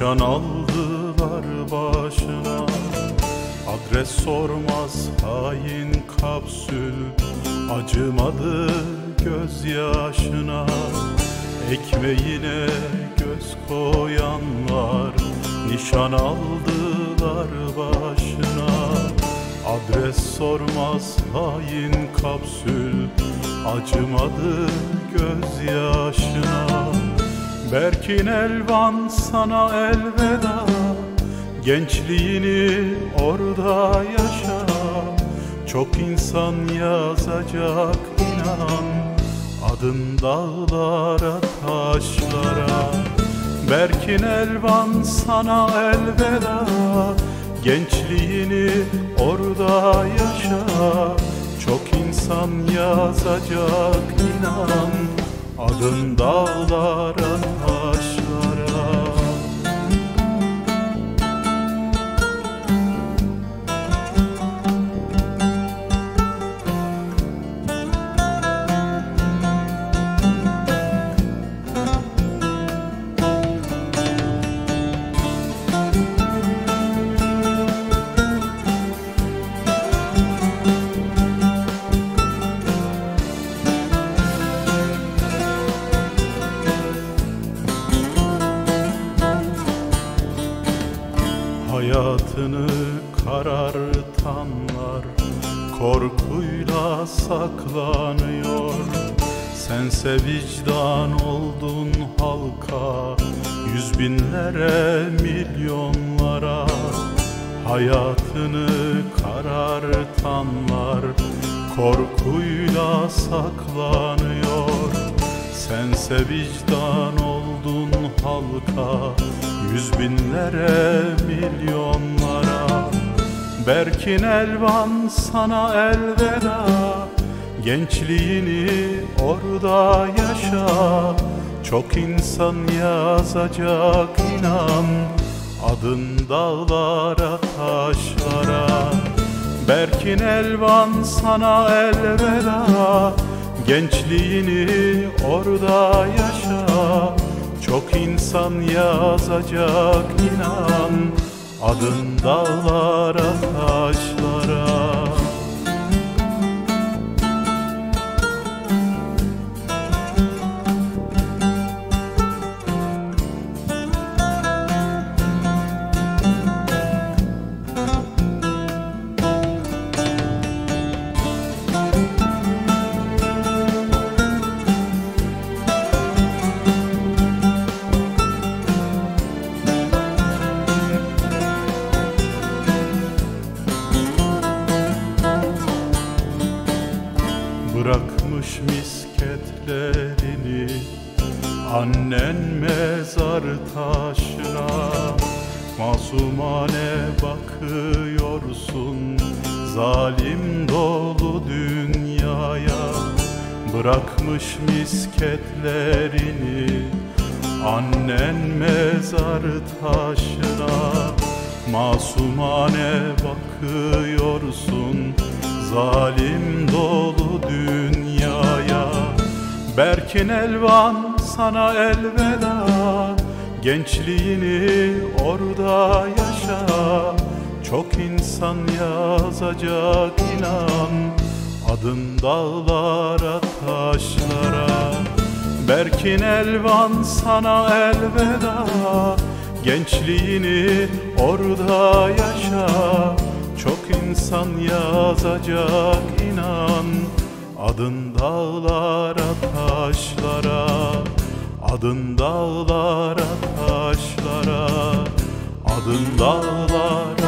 dağlar başına. Adres sormaz hain kapsül Acımadı gözyaşına. Ekmeğine göz koyanlar Nişan aldılar başına. Adres sormaz hain kapsül Acımadı gözyaşına Berkin Elvan sana elveda Gençliğini orada yaşa. Çok insan yazacak inan Adın dağlara taşlara. Berkin Elvan sana elveda Gençliğini orada yaşa. Çok insan yazacak inan Adın dağlara taşlara Hayatını karartanlar korkuyla saklanıyor. Sense vicdan oldun halka Yüz binlere milyonlara. Hayatını karartanlar korkuyla saklanıyor. Sense vicdan oldun halka Yüz binlere milyonlara. Berkin Elvan sana elveda Gençliğini orada yaşa. Çok insan yazacak inan Adın dağlara taşlara. Berkin Elvan sana elveda Gençliğini orada yaşa Çok insan yazacak inan Adın dağlara Bırakmış misketlerini. Annen mezar taşına Masumane bakıyorsun. Zalim dolu dünyaya Bırakmış misketlerini. Annen mezar taşına Masumane bakıyorsun Zalim dolu dünyaya. Berkin Elvan sana elveda. Gençliğini orada yaşa. Çok insan yazacak inan. Adın dağlara taşlara. Berkin Elvan sana elveda. Gençliğini orada yaşa insan yazacak inan. Adın dağlara taşlara. Adın dağlara taşlara. Adın dağlara